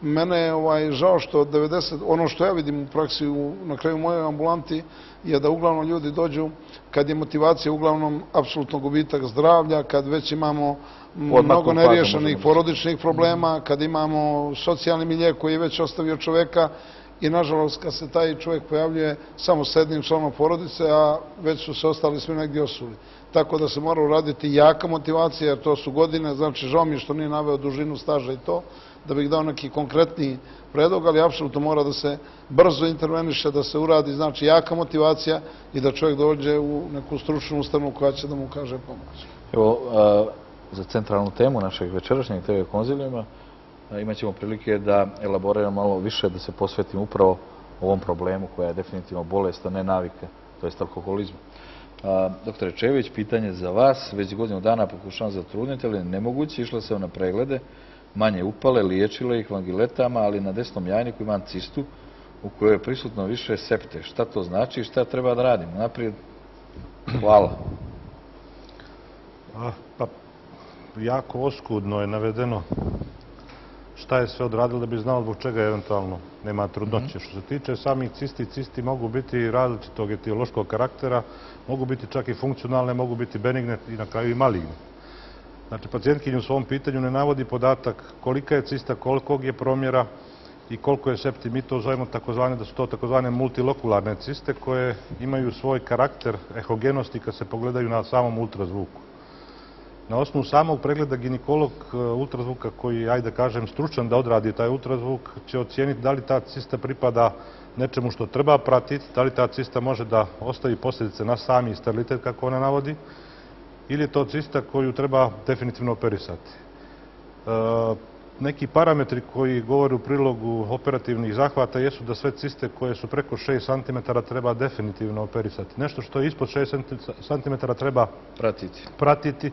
Mene je ovaj, žao što 90, ono što ja vidim u praksi na kraju moje ambulanti je da uglavnom ljudi dođu kad je motivacija uglavnom apsolutno gubitak zdravlja, kad već imamo mnogo neriješenih porodičnih problema, kad imamo socijalni milje koji je već ostavio čoveka i nažalost kad se taj čovjek pojavljuje samo s jednim članom porodice, a već su se ostali svi negdje osuli. Tako da se mora uraditi jaka motivacija, jer to su godine, znači žao mi je što nije naveo dužinu staža i to, da bih dao neki konkretni predlog, ali apsolutno mora da se brzo interveniše, da se uradi, znači jaka motivacija i da čovjek dođe u neku stručnu ustanu koja će da mu kaže pomoć. Evo, za centralnu temu našeg večerašnjeg TV konzilijuma imat ćemo prilike da elaboriramo malo više, da se posvetimo upravo ovom problemu koja je definitivno bolest, a ne navika, to je Doktore Čević, pitanje za vas. Već godinu dana pokušavam zatrudniti, ali nemoguće. Išla sam na preglede, manje upale, liječila ih vangiletama, ali na desnom jajniku imam cistu u kojoj je prisutno više septe. Šta to znači i šta treba da radimo? Naprijed, hvala. Pa, jako oskudno je navedeno šta je sve odradilo da bi znao zbog čega eventualno nema trudnoće. Mhm. Što se tiče samih cisti, cisti mogu biti različitog etiološkog karaktera, mogu biti čak i funkcionalne, mogu biti benigne i na kraju i maligne. Znači, pacijentkinju u svom pitanju ne navodi podatak kolika je cista, kolikog je promjera i koliko je septi. Mi to zovemo takozvane, da su to takozvane multilokularne ciste koje imaju svoj karakter ehogenosti kad se pogledaju na samom ultrazvuku. Na osnovu samog pregleda ginekolog e, ultrazvuka koji, ajde kažem, stručan da odradi taj ultrazvuk, će ocijeniti da li ta cista pripada nečemu što treba pratiti, da li ta cista može da ostavi posljedice na sami sterilitet, kako ona navodi, ili je to cista koju treba definitivno operisati. E, neki parametri koji govore u prilogu operativnih zahvata jesu da sve ciste koje su preko 6 cm treba definitivno operisati. Nešto što je ispod 6 cm treba pratiti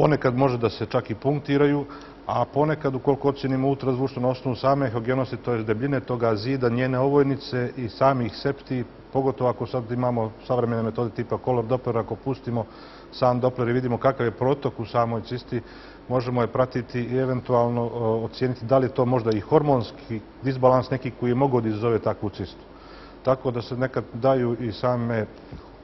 ponekad može da se čak i punktiraju, a ponekad, ukoliko ocenimo ultrazvučno na osnovu same ehogenosti, to je debljine toga zida, njene ovojnice i samih septi, pogotovo ako sad imamo savremene metode tipa color doppler, ako pustimo sam doppler i vidimo kakav je protok u samoj cisti, možemo je pratiti i eventualno ocijeniti da li je to možda i hormonski disbalans neki koji je mogo da izazove takvu cistu. Tako da se nekad daju i same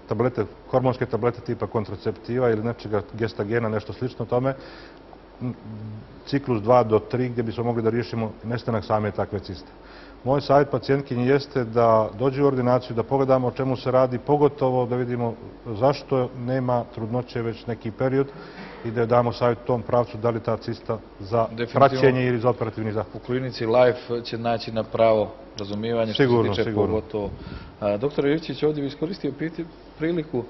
tablete, hormonske tablete tipa kontraceptiva ili nečega gestagena, nešto slično tome, ciklus 2 do 3 gdje bi smo mogli da riješimo nestanak same takve ciste. Moj savjet pacijentkinji jeste da dođe u ordinaciju, da pogledamo o čemu se radi, pogotovo da vidimo zašto nema trudnoće već neki period i da damo savjet tom pravcu da li ta cista za praćenje ili za operativni zahvat. U klinici LIFE će naći na pravo razumijevanje što se tiče pogotovo. Doktor Ivčić ovdje bi iskoristio priliku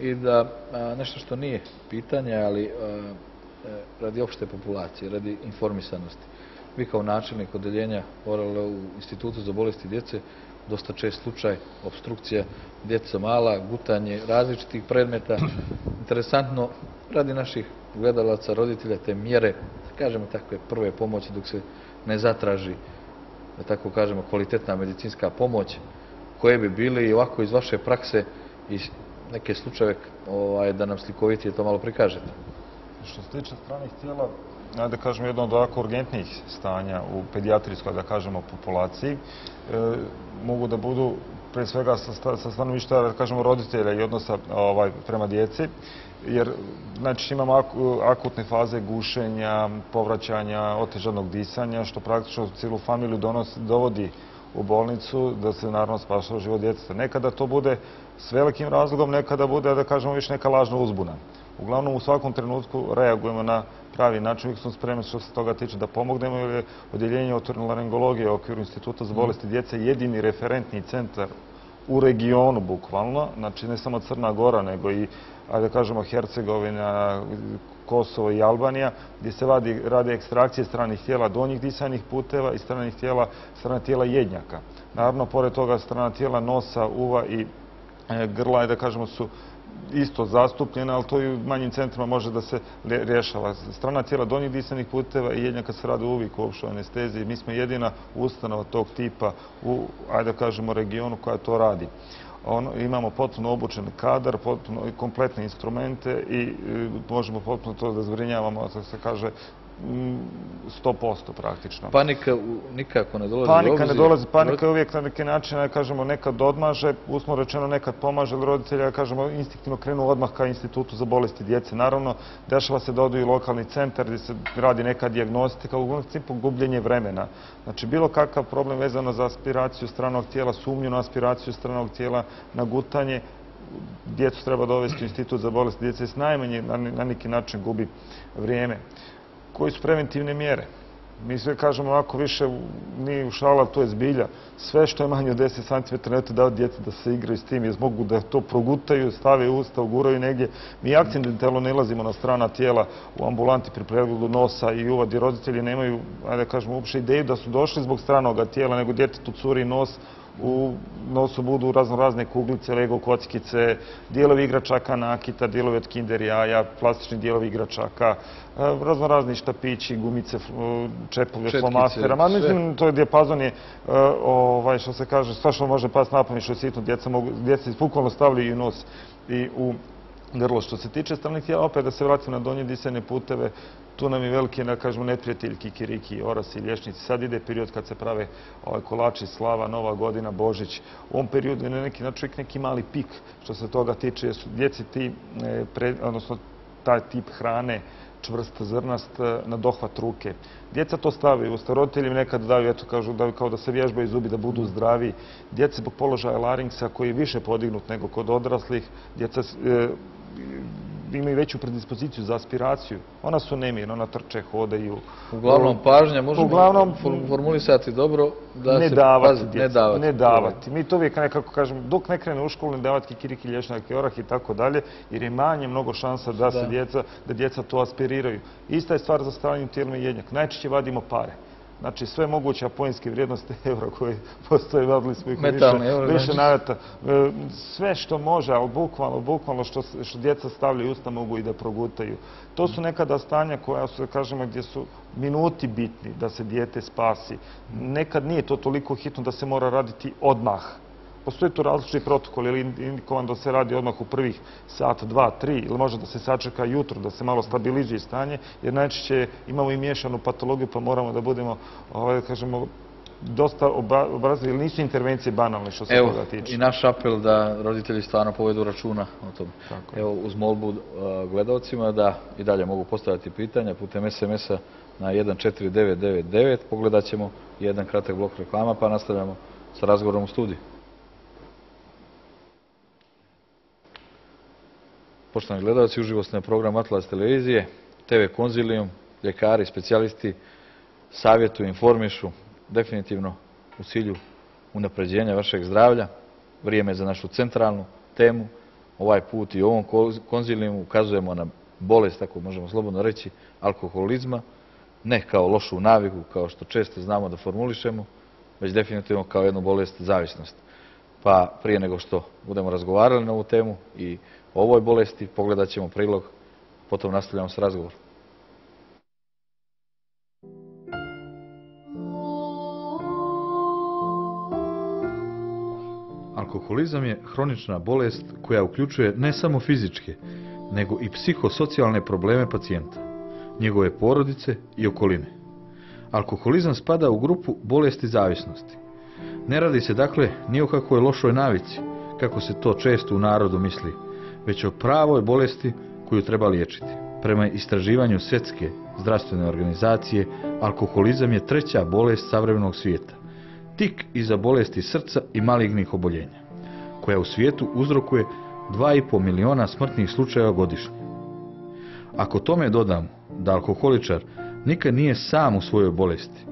i da nešto što nije pitanje, ali radi opšte populacije, radi informisanosti. Vi kao načelnik odeljenja orale u Institutu za bolesti djece, dosta čest slučaj, obstrukcija, djeca mala, gutanje različitih predmeta. Interesantno, radi naših gledalaca, roditelja, te mjere, da kažemo takve prve pomoći dok se ne zatraži, da tako kažemo, kvalitetna medicinska pomoć, koje bi bili i ovako iz vaše prakse i neke slučajeve ovaj, da nam slikovitije to malo prikažete. Što se tiče stranih tijela, da kažemo, jedno od ovako urgentnijih stanja u pedijatrijskoj, da kažemo, populaciji, e, mogu da budu pre svega sa stanovišta, da kažemo, roditelja i odnosa ovaj, prema djeci, jer znači, imamo akutne faze gušenja, povraćanja, otežanog disanja, što praktično cijelu familiju dovodi u bolnicu da se naravno spašava život djeteta. Nekada to bude s velikim razlogom, nekada bude, da kažemo, više neka lažna uzbuna. Uglavnom, u svakom trenutku reagujemo na pravi način. Uvijek smo spremni što se toga tiče da pomognemo ili je odjeljenje otvorene laringologije u okviru Instituta za bolesti djece jedini referentni centar u regionu, bukvalno. Znači, ne samo Crna Gora, nego i, da kažemo, Hercegovina, Kosovo i Albanija, gdje se radi ekstrakcije stranih tijela donjih disajnih puteva i stranih tijela, strana tijela jednjaka. Naravno, pored toga, strana tijela nosa, uva i e, grla, da kažemo, su isto zastupljena, ali to i u manjim centrima može da se rješava. Strana tijela donjih disanih puteva i jednjaka se rade uvijek u opštoj anesteziji. Mi smo jedina ustanova tog tipa u, ajde da kažemo, regionu koja to radi. Ono, imamo potpuno obučen kadar, potpuno kompletne instrumente i e, možemo potpuno to da zvrinjavamo, da se kaže, 100% praktično. Panika nikako ne dolazi Panika ne dolazi, panika je uvijek na neki način, kažemo, nekad odmaže, usmo rečeno nekad pomaže, ali roditelji, da kažemo, instinktivno krenu odmah ka institutu za bolesti djece. Naravno, dešava se da odu i lokalni centar gdje se radi neka diagnostika, u principu gubljenje vremena. Znači, bilo kakav problem vezano za aspiraciju stranog tijela, sumnju na aspiraciju stranog tijela, na gutanje, djecu treba dovesti u institut za bolesti djece, s najmanje na neki način gubi vrijeme koji su preventivne mjere. Mi sve kažemo ovako više, ni u šala, to je zbilja. Sve što je manje od 10 cm neto dao djece da se igraju s tim, jer mogu da to progutaju, stave usta, uguraju negdje. Mi akcidentalno ne ilazimo na strana tijela u ambulanti pri pregledu nosa i uvadi. Roditelji nemaju, ajde da kažemo, uopšte ideju da su došli zbog stranog tijela, nego djetetu curi nos, u nosu budu razno razne kuglice, lego kockice, dijelovi igračaka nakita, dijelovi od kinder jaja, plastični dijelovi igračaka, e, razno razni štapići, gumice, čepove, flomastera. Ma mislim, to je dijapazon je, e, ovaj, što se kaže, sve što može pas napomni, što je sitno, djeca, mogu, djeca bukvalno stavljaju i nos i u grlo. Što se tiče stavnih tijela, opet da se vratim na donje disajne puteve, tu nam je veliki, da kažemo, neprijatelj Kikiriki, Oras i Lješnici. Sad ide period kad se prave ovaj kolači, Slava, Nova godina, Božić. U ovom periodu je na neki način neki mali pik što se toga tiče. Jesu djeci ti, e, odnosno taj tip hrane, čvrst, zrnast, eh, na dohvat ruke. Djeca to stavaju, roditelji mi nekad daju, eto kažu, daju kao da se vježbaju zubi, da budu zdravi. Djeca zbog položaja laringsa koji je više podignut nego kod odraslih, djeca e, imaju veću predispoziciju za aspiraciju. Ona su nemirna, ona trče, hodaju. Uglavnom, pažnja možemo uglavnom, formulisati dobro da ne se davati, pazi, ne davati. Ne davati. Mi to uvijek nekako kažemo, dok ne krene u školu, ne davati kikiriki, lješnjake, orah i tako dalje, jer je manje mnogo šansa da se djeca, da djeca to aspiriraju. Ista je stvar za stavljanje tijelima jednjak. Najčešće vadimo pare. Znači sve moguće apoinske vrijednosti eura koje postoje, vadili smo ih više navjeta. E, sve što može, ali bukvalno, bukvalno što djeca stavljaju usta mogu i da progutaju. To su nekada stanja koja su, kažemo, gdje su minuti bitni da se djete spasi. Nekad nije to toliko hitno da se mora raditi odmah. Postoje tu različiti protokol ili indikovan da se radi odmah u prvih sat, dva, tri ili možda da se sačeka jutro, da se malo stabilizuje stanje, jer najčešće imamo i miješanu patologiju pa moramo da budemo, ovaj, kažemo, dosta obrazili, ili nisu intervencije banalne što se toga tiče. Evo, i naš apel da roditelji stvarno povedu računa o tom. Evo, uz molbu uh, gledalcima da i dalje mogu postavljati pitanja putem SMS-a na 14999. Pogledat ćemo jedan kratak blok reklama pa nastavljamo sa razgovorom u studiju. Poštovani gledalci, uživo ste na program Atlas televizije, TV konzilijum, ljekari, specijalisti, savjetuju, informišu, definitivno u cilju unapređenja vašeg zdravlja. Vrijeme je za našu centralnu temu. Ovaj put i u ovom konzilijumu ukazujemo na bolest, tako možemo slobodno reći, alkoholizma, ne kao lošu naviku, kao što često znamo da formulišemo, već definitivno kao jednu bolest zavisnosti. Pa prije nego što budemo razgovarali na ovu temu i o ovoj bolesti, pogledat ćemo prilog, potom nastavljamo s razgovorom. Alkoholizam je hronična bolest koja uključuje ne samo fizičke, nego i psihosocijalne probleme pacijenta, njegove porodice i okoline. Alkoholizam spada u grupu bolesti zavisnosti. Ne radi se dakle ni o kakvoj lošoj navici, kako se to često u narodu misli, već o pravoj bolesti koju treba liječiti. Prema istraživanju svjetske zdravstvene organizacije, alkoholizam je treća bolest savremenog svijeta, tik iza bolesti srca i malignih oboljenja, koja u svijetu uzrokuje 2,5 miliona smrtnih slučajeva godišnje. Ako tome dodamo da alkoholičar nikad nije sam u svojoj bolesti,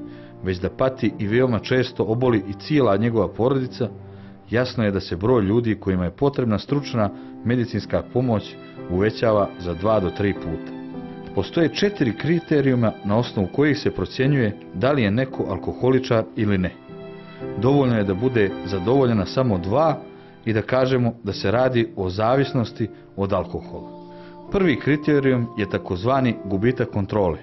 već da pati i veoma često oboli i cijela njegova porodica, jasno je da se broj ljudi kojima je potrebna stručna medicinska pomoć uvećava za 2 do 3 puta. Postoje četiri kriterijuma na osnovu kojih se procjenjuje da li je neko alkoholičar ili ne. Dovoljno je da bude zadovoljena samo dva i da kažemo da se radi o zavisnosti od alkohola. Prvi kriterijum je takozvani gubitak kontrole.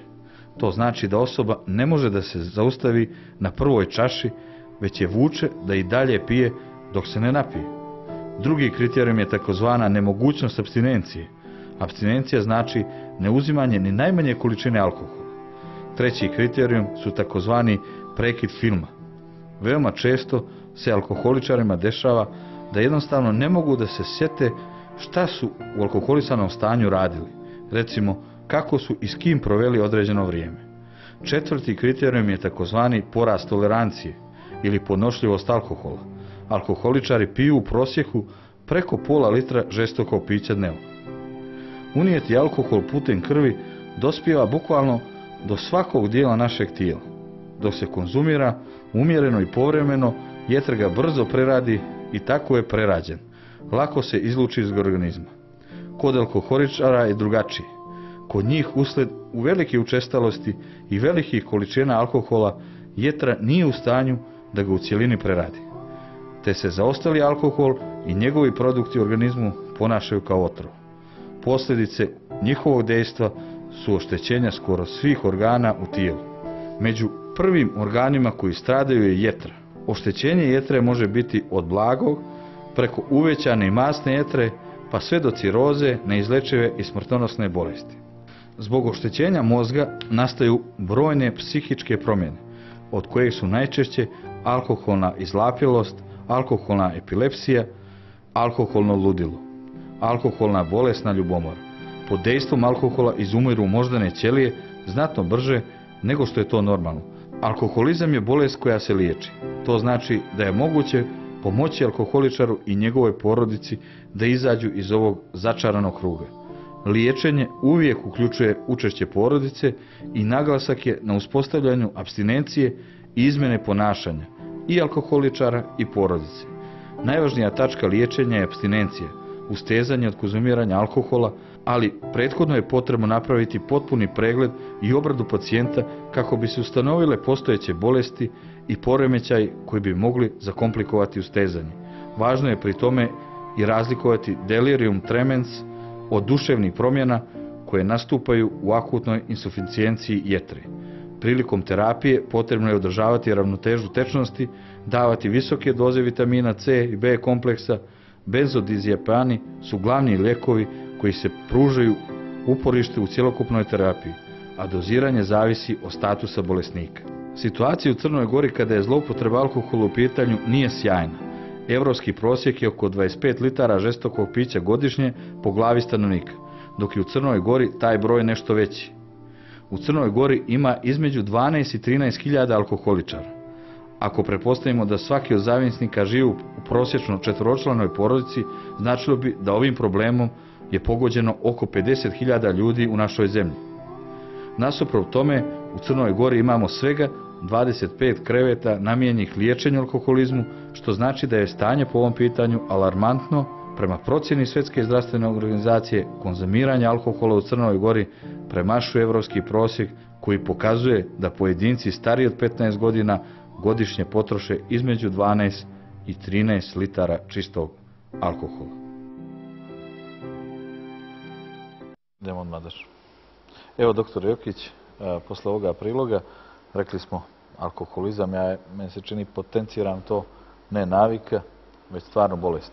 To znači da osoba ne može da se zaustavi na prvoj čaši, već je vuče da i dalje pije dok se ne napije. Drugi kriterijum je takozvana nemogućnost abstinencije. Abstinencija znači neuzimanje ni najmanje količine alkohola. Treći kriterijum su takozvani prekid filma. Veoma često se alkoholičarima dešava da jednostavno ne mogu da se sjete šta su u alkoholisanom stanju radili. Recimo, kako su i s kim proveli određeno vrijeme. Četvrti kriterijum je takozvani porast tolerancije ili podnošljivost alkohola. Alkoholičari piju u prosjeku preko pola litra žestokog pića dnevno. Unijeti alkohol putem krvi dospijeva bukvalno do svakog dijela našeg tijela. Dok se konzumira, umjereno i povremeno, jetra ga brzo preradi i tako je prerađen. Lako se izluči iz organizma. Kod alkoholičara je drugačije. Kod njih usled u velike učestalosti i velikih količina alkohola jetra nije u stanju da ga u cijelini preradi. Te se zaostali alkohol i njegovi produkti u organizmu ponašaju kao otrov. Posljedice njihovog dejstva su oštećenja skoro svih organa u tijelu. Među prvim organima koji stradaju je jetra. Oštećenje jetre može biti od blagog, preko uvećane i masne jetre, pa sve do ciroze, neizlečive i smrtonosne bolesti. Zbog oštećenja mozga nastaju brojne psihičke promjene, od kojih su najčešće alkoholna izlapilost, alkoholna epilepsija, alkoholno ludilo, alkoholna bolesna ljubomora. Pod dejstvom alkohola izumiru moždane ćelije znatno brže nego što je to normalno. Alkoholizam je bolest koja se liječi. To znači da je moguće pomoći alkoholičaru i njegovoj porodici da izađu iz ovog začaranog kruga. Liječenje uvijek uključuje učešće porodice i naglasak je na uspostavljanju abstinencije i izmene ponašanja i alkoholičara i porodice. Najvažnija tačka liječenja je abstinencija, ustezanje od konzumiranja alkohola, ali prethodno je potrebno napraviti potpuni pregled i obradu pacijenta kako bi se ustanovile postojeće bolesti i poremećaj koji bi mogli zakomplikovati ustezanje. Važno je pri tome i razlikovati delirium tremens od duševnih promjena koje nastupaju u akutnoj insuficijenciji jetre. Prilikom terapije potrebno je održavati ravnotežu tečnosti, davati visoke doze vitamina C i B kompleksa, benzodizijepani su glavni lijekovi koji se pružaju uporište u cjelokupnoj terapiji, a doziranje zavisi od statusa bolesnika. Situacija u Crnoj Gori kada je zloupotreba alkohola u pitanju nije sjajna. Evropski prosjek je oko 25 litara žestokog pića godišnje po glavi stanovnika, dok je u Crnoj Gori taj broj nešto veći. U Crnoj Gori ima između 12 i 13 hiljada alkoholičara. Ako prepostavimo da svaki od zavisnika živi u prosječno četvoročlanoj porodici, značilo bi da ovim problemom je pogođeno oko 50.000 ljudi u našoj zemlji. Nasuprot tome, u Crnoj Gori imamo svega 25 kreveta namijenjenih liječenju alkoholizmu, što znači da je stanje po ovom pitanju alarmantno prema procjeni Svjetske zdravstvene organizacije konzumiranje alkohola u Crnoj Gori premašuje evropski prosjek koji pokazuje da pojedinci stariji od 15 godina godišnje potroše između 12 i 13 litara čistog alkohola. Idemo odmah Evo, doktor Jokić, e, posle ovoga priloga, rekli smo alkoholizam, ja, meni se čini potenciram to ne navika, već stvarno bolest.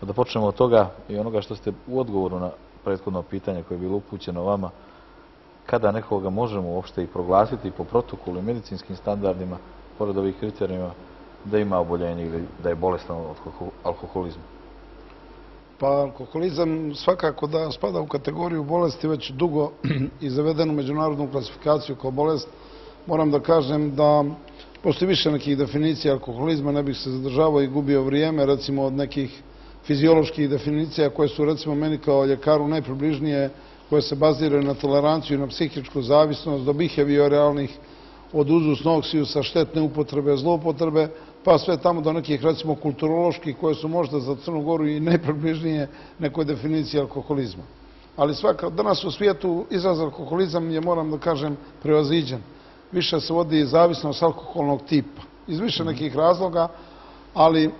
Pa da počnemo od toga i onoga što ste u odgovoru na prethodno pitanje koje je bilo upućeno vama, kada nekoga možemo uopšte i proglasiti po protokolu i medicinskim standardima, pored ovih kriterijima, da ima oboljenje ili da je bolestan od alkoholizma? Pa alkoholizam svakako da spada u kategoriju bolesti već dugo i zavedenu međunarodnu klasifikaciju kao bolest. Moram da kažem da postoji više nekih definicija alkoholizma, ne bih se zadržavao i gubio vrijeme, recimo od nekih fizioloških definicija koje su recimo meni kao ljekaru najpribližnije, koje se baziraju na toleranciju i na psihičku zavisnost do behavioralnih od uzusnog sijusa, štetne upotrebe, zloupotrebe, pa sve tamo do nekih, recimo, kulturoloških koje su možda za Crnu Goru i najpribližnije nekoj definiciji alkoholizma. Ali svaka, danas u svijetu izraz alkoholizam je, moram da kažem, prevaziđen. Više se vodi zavisnost alkoholnog tipa. Iz više nekih razloga, ali